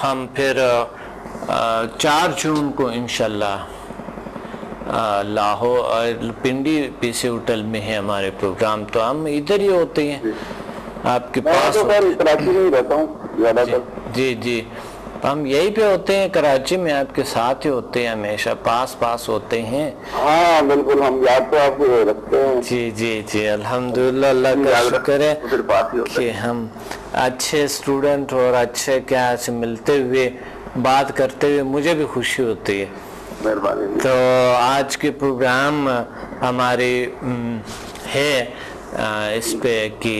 हम फिर चार जून को इनशाला Lahore Pindi P PC hotel में है हमारे प्रोग्राम। तो हम इधर ही होते हैं। आपके पास तो कराची में ही रहता हूँ जी जी। हम यही पे होते हैं कराची में आपके साथ ही होते हैं हमेशा पास पास होते हैं। हाँ बिल्कुल हम याद तो आपको रखते हैं। जी जी जी अल्हम्दुलिल्लाह अल्लाह का शुक्र है ही कि हम अच्छे स्टूडेंट और अच्छे क्या से मिलते हुए बात करते हुए मुझे भी खुशी होती है। तो आज के प्रोग्राम हमारी है इस पे कि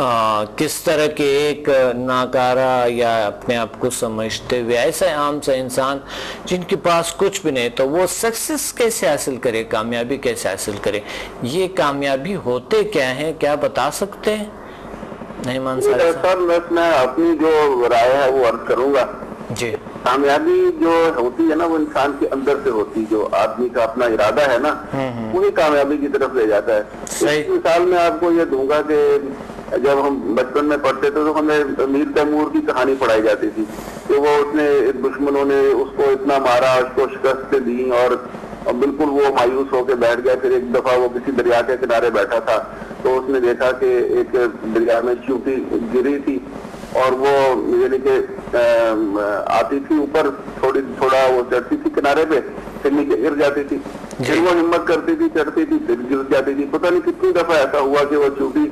आ, किस तरह के एक नाकारा या अपने आप को समझते हुए ऐसे आम सा इंसान जिनके पास कुछ भी नहीं तो वो सक्सेस कैसे हासिल करे कामयाबी कैसे हासिल करे? ये कामयाबी होते क्या है? क्या बता सकते हैं? नहीं मान सर मैं अपनी जो राय है वो अर्ज़ करूँगा। जी। कामयाबी जो होती है ना वो इंसान के अंदर से होती है। जो आदमी का अपना इरादा है ना हम्म, हम्म। वही कामयाबी की तरफ़ ले जाता है। इस मिसाल में आपको ये दूँगा कि जब हम बचपन में पढ़ते थे तो हमें मीर तैमूर की कहानी पढ़ाई जाती थी। तो वो उसने दुश्मनों ने उसको इतना मारा उसको शिकस्त दी और बिल्कुल वो मायूस होकर बैठ गया। फिर एक दफ़ा वो किसी दरिया के किनारे बैठा था तो उसने देखा कि एक दरिया में चूटी गिरी थी और वो यानी कि आती थी ऊपर थोड़ी थोड़ा वो चढ़ती थी किनारे पे फिर नीचे गिर जाती थी। फिर वो हिम्मत करती थी चढ़ती थी फिर गिर जाती थी। पता नहीं कितनी दफ़ा ऐसा हुआ कि वो चूटी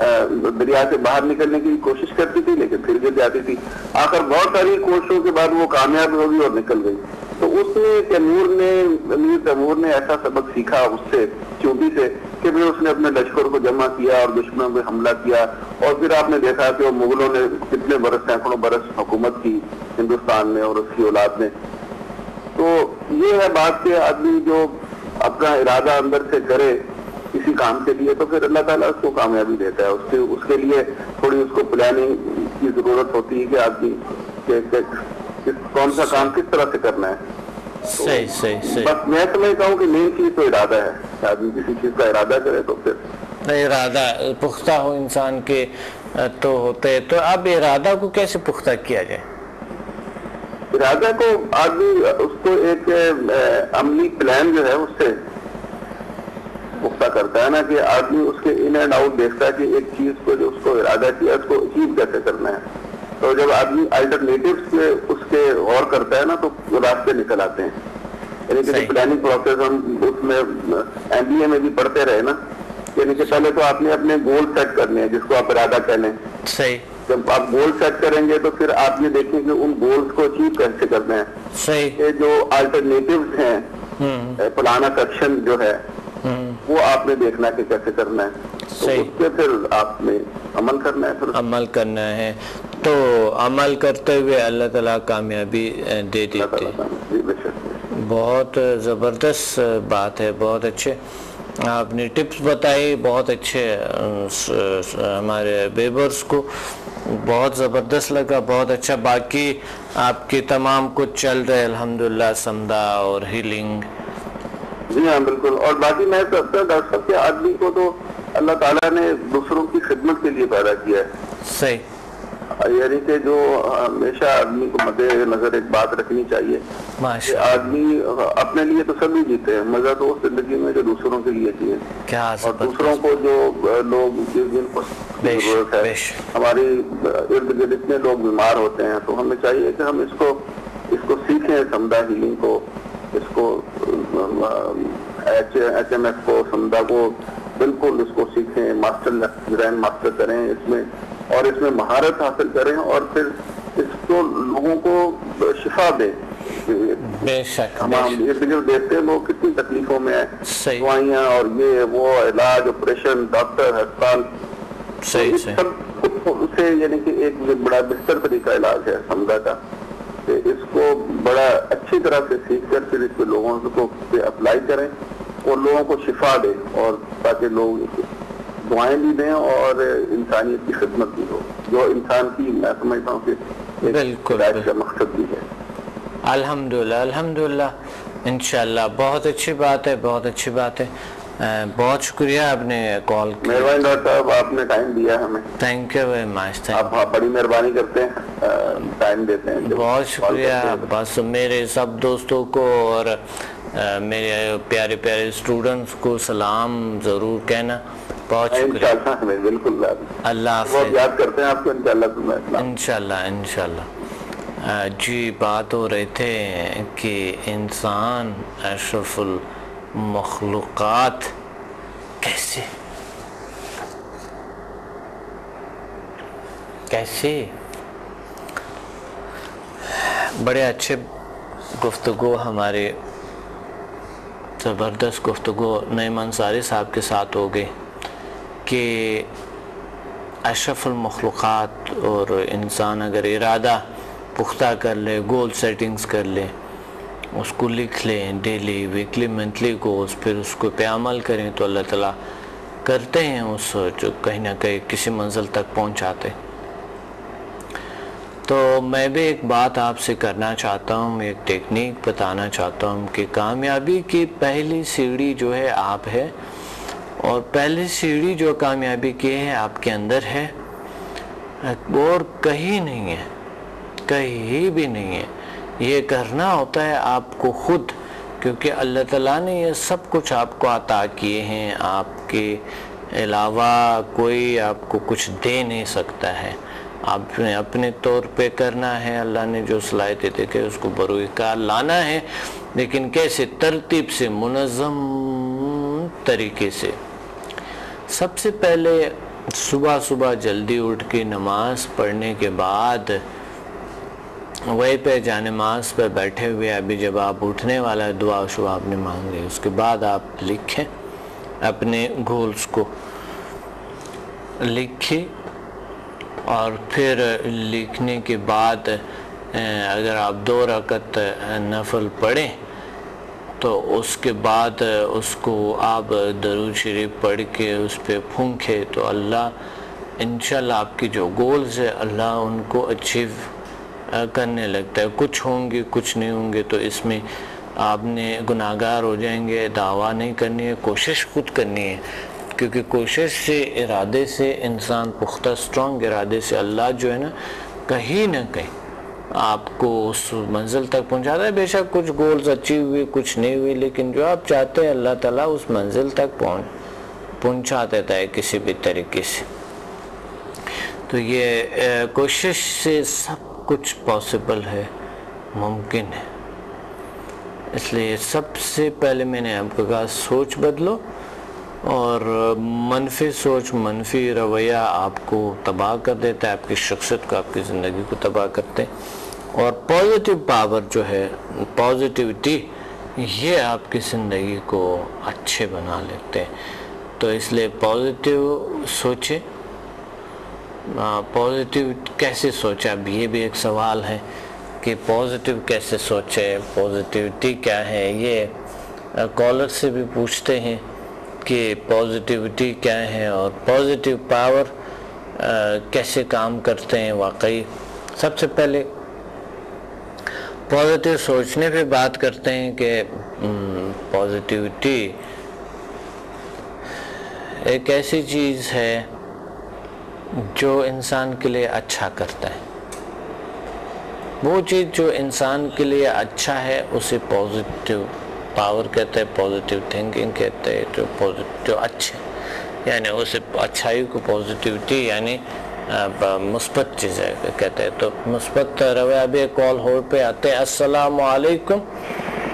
दरिया से बाहर निकलने की कोशिश करती थी, लेकिन फिर गिर जाती थी। आखिर बहुत सारी कोशिशों के बाद वो कामयाब हो गई और निकल गई। तो उसने, तैमूर ने, अमीर तैमूर ने ऐसा सबक सीखा उससे, चूटी से, कि फिर उसने अपने लश्कर को जमा किया और दुश्मनों पर हमला किया। और फिर आपने देखा कि वो मुगलों ने कितने बरस, सैकड़ों बरस हुकूमत की हिंदुस्तान में और उसकी औलाद ने तो ये है बात कि आदमी जो अपना इरादा अंदर से करे किसी काम के लिए तो फिर अल्लाह ताला उसको कामयाबी देता है। उसके उसके लिए थोड़ी उसको प्लानिंग की ज़रूरत होती है कि आदमी किस कौन सा काम किस तरह से करना है। तो सही सही सही। बस मैं समझता हूँ कि मेन चीज़ तो इरादा है। आदमी किसी चीज़ का इरादा करे तो फिर इरादा पुख्ता हो इंसान के तो होते है। तो अब इरादा को कैसे पुख्ता किया जाए? इरादा को आदमी उसको एक अमली प्लान जो है उससे पुख्ता करता है ना कि आदमी उसके इन एंड आउट देखता है कि एक चीज़ को जो उसको इरादा किया उसको अचीव कैसे करना है। तो जब आदमी अल्टरनेटिव उसके गौर करता है ना तो रास्ते निकल आते हैं। यानी कि प्लानिंग प्रोसेस हम उसमें एमबीए में भी पढ़ते रहे ना यानी कि पहले तो आपने अपने गोल सेट करने हैं जिसको आप इरादा कह लें। सही। जब आप गोल सेट करेंगे तो फिर आप ये देखेंगे उन गोल्स को अचीव कैसे करना है। सही। ये जो अल्टरनेटिव हैं प्लान सेक्शन जो है वो आपने देखना कि कैसे करना है। तो सही। उससे फिर आपने अमल करना है फिर अमल करना है। तो अमल करते हुए अल्लाह ताला कामयाबी दे देते बहुत ज़बरदस्त बात है बहुत अच्छे। आपने टिप्स बताई बहुत अच्छे हमारे बेबर्स को। बहुत ज़बरदस्त लगा बहुत अच्छा। बाकी आपकी तमाम कुछ चल रहे अल्हम्दुलिल्लाह समदा और हीलिंग। जी हाँ बिल्कुल। और बाकी मैं कहता डॉक्टर साहब के आदमी को तो अल्लाह ताला ने दूसरों की खिदमत के लिए पैदा किया है। सही। यानी कि जो हमेशा आदमी को मद्दे नज़र एक बात रखनी चाहिए कि आदमी अपने लिए तो सभी जीते हैं मज़ा तो उस ज़िंदगी में जो दूसरों के लिए जिए। क्या और दूसरों को जो लोग जिनको ज़रूरत है हमारी इर्द गिर्द इतने लोग बीमार होते हैं तो हमें चाहिए कि हम इसको इसको सीखें समदा हीलिंग को इसको एच एच एम एफ़ को समदा को बिल्कुल इसको सीखें मास्टर ग्रैंड मास्टर करें इसमें। और इसमें महारत हासिल करें और फिर इसको लोगों को शिफा दें। बेशक हम इर्द गिर्द देखते हैं लोग कितनी तकलीफों में है। दवाइयाँ और ये वो इलाज ऑपरेशन डॉक्टर अस्पताल। सही सही। सब उसे यानी कि एक बड़ा बेहतर तरीका इलाज है समझा कि इसको बड़ा अच्छी तरह से सीख कर फिर इसको लोगों को अप्लाई करें और लोगों को शिफा दें और ताकि लोग दुआएँ भी दें और इंसानियत की खिदमत भी हो जो इंसान की मैं समझता हूँ कि बिल्कुल का मकसद भी है। अल्हम्दुलिल्लाह अल्हम्दुलिल्लाह। इंशाल्लाह बहुत अच्छी बात है बहुत अच्छी बात है। बहुत शुक्रिया आपने कॉल किया। मेहरबानी डॉक्टर साहब आपने टाइम दिया हमें। थैंक यू वेरी मच आप बड़ी मेहरबानी करते हैं टाइम देते हैं। बहुत शुक्रिया। बस मेरे सब दोस्तों को और आ, मेरे प्यारे प्यारे स्टूडेंट्स को सलाम ज़रूर कहना। बहुत शुक्रिया। बिल्कुल अल्लाह याद करते हैं आपको इंशाल्लाह इंशाल्लाह इंशाल्लाह। जी बात हो रहे थे कि इंसान अशरफुल मखलूक़ात कैसे? कैसे? बड़े अच्छे गुफ्तगु हमारे ज़बरदस्त गुफ्तगु नईम अंसारी साहब के साथ हो गई कि अशरफुलमखलूक़ात और इंसान अगर इरादा पुख्ता कर ले गोल सेटिंग्स कर ले उसको लिख लें डेली वीकली मंथली गोल्स फिर उसको पे अमल करें तो अल्लाह ताला करते हैं उस जो कहीं ना कहीं किसी मंजिल तक पहुंचाते। तो मैं भी एक बात आपसे करना चाहता हूँ, एक टेक्निक बताना चाहता हूँ कि कामयाबी की पहली सीढ़ी जो है आप है और पहली सीढ़ी जो कामयाबी की है आपके अंदर है। और कहीं नहीं है, कहीं भी नहीं है। ये करना होता है आपको खुद, क्योंकि अल्लाह ताला ने ये सब कुछ आपको अता किए हैं। आपके अलावा कोई आपको कुछ दे नहीं सकता है। आपने अपने तौर पे करना है। अल्लाह ने जो सलाहियत दे के उसको बरूकार लाना है, लेकिन कैसे? तरतीब से मुनज़म तरीके से। सबसे पहले सुबह सुबह जल्दी उठ के नमाज़ पढ़ने के बाद वही पे जाने मास पर बैठे हुए अभी जब आप उठने वाला है दुआ शुभ आपने मांग ली, उसके बाद आप लिखें अपने गोल्स को। लिखें और फिर लिखने के बाद अगर आप दो रकत नफल पढ़ें तो उसके बाद उसको आप दरूद शरीफ पढ़ के उस पर फूंखे तो अल्लाह, इंशाल्लाह आपकी जो गोल्स है, अल्लाह उनको अचीव करने लगता है। कुछ होंगे, कुछ नहीं होंगे तो इसमें आपने गुनागार हो जाएँगे, दावा नहीं करनी है, कोशिश खुद करनी है। क्योंकि कोशिश से, इरादे से इंसान पुख्ता स्ट्रॉन्ग इरादे से अल्लाह जो है ना, कहीं ना कहीं आपको उस मंजिल तक पहुंचाता है। बेशक कुछ गोल्स अचीव हुए कुछ नहीं हुए लेकिन जो आप चाहते हैं, अल्लाह ताला उस मंजिल तक पहुँच पहुँचा देता है किसी भी तरीके से। तो ये कोशिश से सब कुछ पॉसिबल है, मुमकिन है। इसलिए सबसे पहले मैंने आपको कहा सोच बदलो और मनफी सोच, मनफी रवैया आपको तबाह कर देता है, आपकी शख्सियत को, आपकी ज़िंदगी को तबाह करते हैं। और पॉजिटिव पावर जो है पॉजिटिविटी ये आपकी ज़िंदगी को अच्छे बना लेते हैं। तो इसलिए पॉजिटिव सोचें। पॉजिटिव कैसे सोचा? अब ये भी एक सवाल है कि पॉजिटिव कैसे सोचे? पॉजिटिविटी क्या है? ये कॉलर से भी पूछते हैं कि पॉजिटिविटी क्या है और पॉजिटिव पावर कैसे काम करते हैं वाकई? सबसे पहले पॉजिटिव सोचने पे बात करते हैं कि पॉजिटिविटी एक ऐसी चीज़ है जो इंसान के लिए अच्छा करता है। वो चीज़ जो इंसान के लिए अच्छा है उसे पॉजिटिव पावर कहते हैं पॉजिटिव थिंकिंग कहते हैं जो पॉजिटिव अच्छे यानी उसे अच्छाई को पॉजिटिविटी यानी मुस्बत चीज़ें कहते हैं। तो मुस्बत रवैया अभी कॉल होल्ड पे आते हैं। अस्सलाम वालेकुम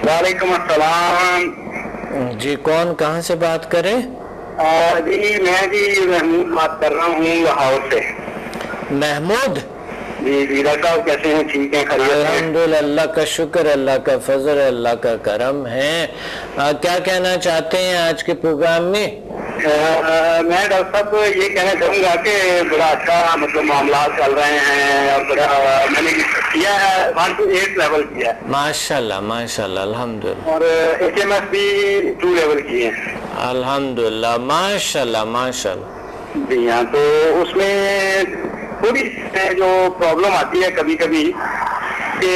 वालेकुम अस्सलाम। जी कौन कहाँ से बात करें? जी मैं जी महमूद बात कर रहा हूँ लाहौर से। महमूद? जी वीरा साहब कैसे हैं? ठीक हैं अलहमदुल्ला अल्लाह का शुक्र अल्लाह का फजल अल्लाह का करम है। आ, क्या कहना चाहते हैं आज के प्रोग्राम में? आ, मैं डॉक्टर साहब ये कहना चाहूँगा कि बड़ा अच्छा मतलब मामला चल रहे हैं और बड़ा मैंने किया है वन टू एट लेवल किया है। माशाल्लाह माशाल्लाह अल्हम्दुलिल्लाह। और एच एम एस भी टू लेवल किए हैं। अल्हम्दुलिल्लाह माशाल्लाह माशाल्लाह। जी हाँ तो उसमें थोड़ी जो प्रॉब्लम आती है कभी कभी कि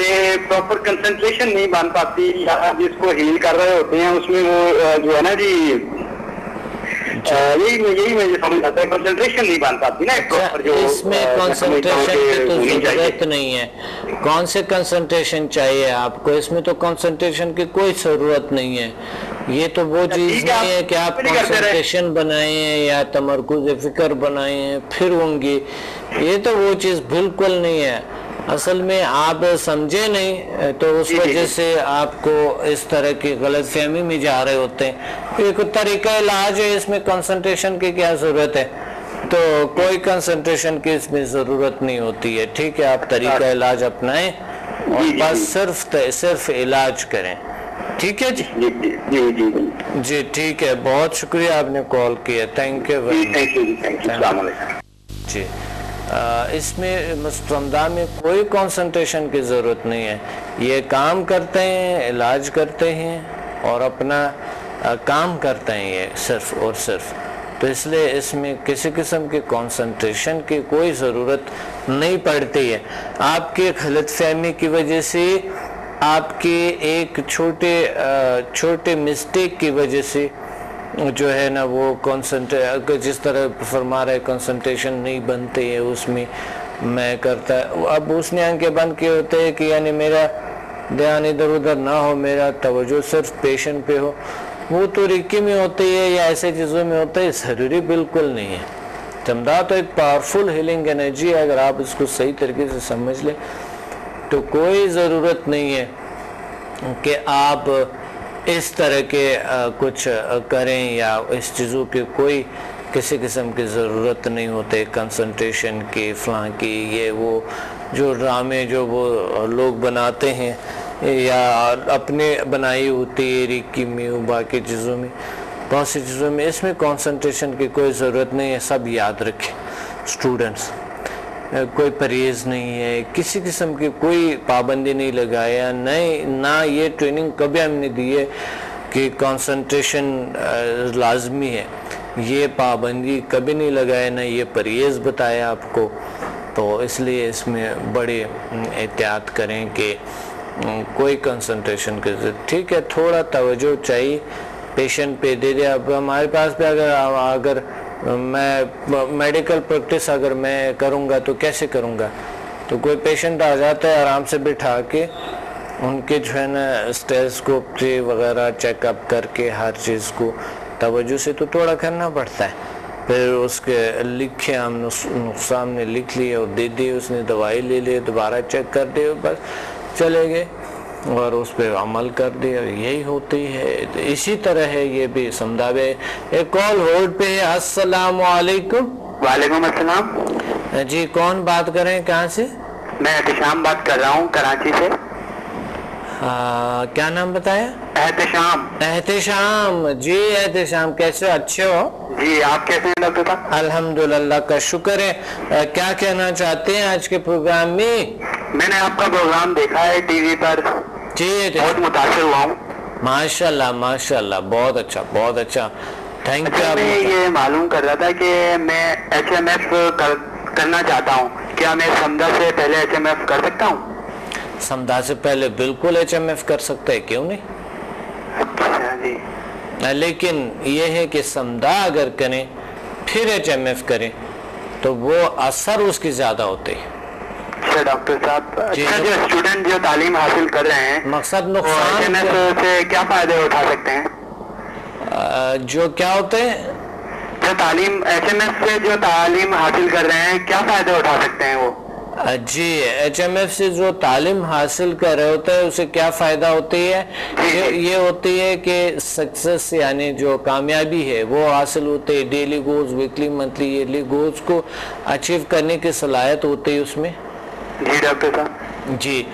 प्रॉपर कंसंट्रेशन नहीं बन पाती या जिसको हील कर रहे होते हैं उसमें वो जो है ना जी यही यही मैं समझ आता है कंसंट्रेशन नहीं बन पाती ना अच्छा, जो इसमें कंसंट्रेशन की तो ज़रूरत नहीं है। कौन से कंसंट्रेशन चाहिए आपको? इसमें तो कंसंट्रेशन की कोई ज़रूरत नहीं है। ये तो वो अच्छा, चीज़ नहीं है कि आप कंसंट्रेशन बनाए या तमरकुज फ़िक्र बनाए फिर होंगी। ये तो वो चीज़ बिल्कुल नहीं है। असल में आप समझे नहीं तो उस वजह से आपको इस तरह की गलत फहमी में जा रहे होते हैं। एक तरीका इलाज है इसमें कंसंट्रेशन की क्या ज़रूरत है? तो कोई कंसंट्रेशन की इसमें ज़रूरत नहीं होती है ठीक है? आप तरीका हाँ। इलाज अपनाएँ और बस सिर्फ़ सिर्फ़ इलाज करें ठीक है जी? जी जी जी ठीक है बहुत शुक्रिया आपने कॉल किया थैंक यू वेरी मच जी। इसमें मुस्तमदा में कोई कंसंट्रेशन की ज़रूरत नहीं है। ये काम करते हैं, इलाज करते हैं और अपना काम करते हैं ये सिर्फ़ और सिर्फ़। तो इसलिए इसमें किसी किस्म की कंसंट्रेशन की कोई ज़रूरत नहीं पड़ती है। आपकी गलत फहमी की वजह से, आपके एक छोटे छोटे मिस्टेक की वजह से जो है ना, वो कॉन्सेंट्रेट जिस तरह फरमा रहे कंसंट्रेशन नहीं बनते है उसमें मैं करता अब उसने आँखें बंद किए होते हैं कि यानी मेरा ध्यान इधर उधर ना हो, मेरा तवज्जो सिर्फ़ पेशेंट पे हो? वो तो रिक्की में होती है या ऐसे चीज़ों में होता है? ज़रूरी बिल्कुल नहीं है। चमदा तो एक पावरफुल हीलिंग एनर्जी है, अगर आप इसको सही तरीके से समझ लें तो कोई ज़रूरत नहीं है कि आप इस तरह के कुछ करें या इस चीज़ों की कोई किसी किस्म की ज़रूरत नहीं होते कंसंट्रेशन की, फलां की, ये वो जो ड्रामे जो वो लोग बनाते हैं, या अपने बनाई होती है रिक्की में बाकी चीज़ों में, बहुत सी चीज़ों में इसमें कंसंट्रेशन की कोई ज़रूरत नहीं है, सब याद रखें स्टूडेंट्स कोई परहेज नहीं है, किसी किस्म की कोई पाबंदी नहीं लगाया, नहीं, ना ये ट्रेनिंग कभी हमने दी है कि कंसंट्रेशन लाजमी है। ये पाबंदी कभी नहीं लगाया, ना ये परहेज बताया आपको। तो इसलिए इसमें बड़े एहतियात करें कि कोई कंसंट्रेशन के ठीक है, थोड़ा तवज्जो चाहिए पेशेंट पे दे दे। अब हमारे पास भी अगर अगर मैं मेडिकल प्रैक्टिस अगर मैं करूँगा तो कैसे करूँगा? तो कोई पेशेंट आ जाता है, आराम से बिठा के उनके जो है ना स्टेस्कोप से वगैरह चेकअप करके हर चीज़ को तवज्जो से तो थोड़ा करना पड़ता है। फिर उसके लिखे, हम नुकसान ने लिख लिए और दे दिए, उसने दवाई ले ली, दोबारा चेक कर दिए, बस चले गए। और उस पर अमल कर दिया यही होती है। तो इसी तरह है ये भी समझावे। एक कॉल होल्ड पे अस्सलाम वालेकुम वालेकुम अस्सलाम। जी कौन बात कर रहे हैं? कहाँ से? मैं एहतशाम बात कर रहा हूँ कराची से। आ, क्या नाम बताया? एहतशाम एहतशाम जी एहतशाम कैसे अच्छे हो? जी आप कैसे हैं डॉक्टर साहब? अल्हम्दुलिल्लाह का शुक्र है। आ, क्या कहना चाहते हैं आज के प्रोग्राम में? मैंने आपका प्रोग्राम देखा है टीवी पर। जी बहुत मुतासर हुआ हूँ। माशाल्लाह माशाल्लाह बहुत अच्छा बहुत अच्छा। थैंक यू मैं ये मालूम कर रहा था कि मैं एच एम एफ़ कर, करना चाहता हूँ। क्या मैं समझा से पहले एच एम एफ़ कर सकता हूँ? समझा से पहले बिल्कुल एच एम एफ़ कर सकते हैं क्यों नहीं? अच्छा जी। लेकिन ये है कि समझा अगर करें फिर एच एम एफ़ करें तो वो असर उसकी ज़्यादा होते हैं। अच्छा डॉक्टर साहब। अच्छा जो स्टूडेंट जो तालीम हासिल कर रहे हैं मकसद नुकसान से क्या फ़ायदे उठा सकते हैं? जो क्या होते हैं? जो तालीम एच एम एस से जो तालीम हासिल कर रहे हैं क्या फ़ायदे उठा सकते हैं वो? जी एच एम एफ़ से जो तालीम हासिल कर रहे होते हैं उसे क्या फ़ायदा होती है? ये, ये होती है कि सक्सेस यानी जो कामयाबी है वो हासिल होते है। Daily goals weekly monthly yearly goals को अचीव करने की सलाहियत होती है उसमें। जी डॉक्टर साहब जी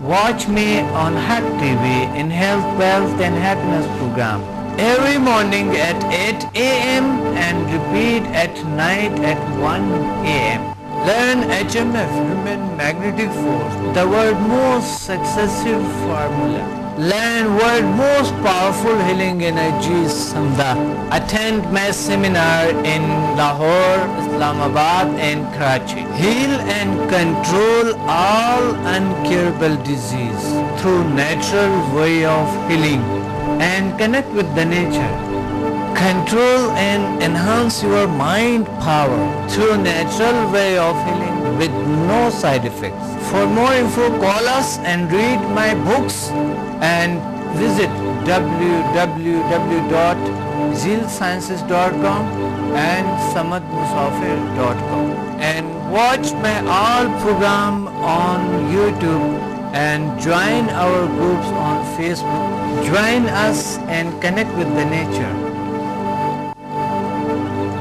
Watch me on Hack TV in Health, Wealth and Happiness program every morning at 8 a.m. and repeat at night at 1 a.m. Learn HMF, Human Magnetic Force, the world's most successful formula. Learn world most powerful healing energies Samda. Attend my seminar in Lahore, Islamabad and Karachi. Heal and control all incurable disease through natural way of healing and connect with the nature. control and enhance your mind power through natural way of healing with no side effects. For more info, call us and read my books and visit www.zealsciences.com and samadmusafir.com and watch my all program on YouTube and join our groups on Facebook. Join us and connect with the nature.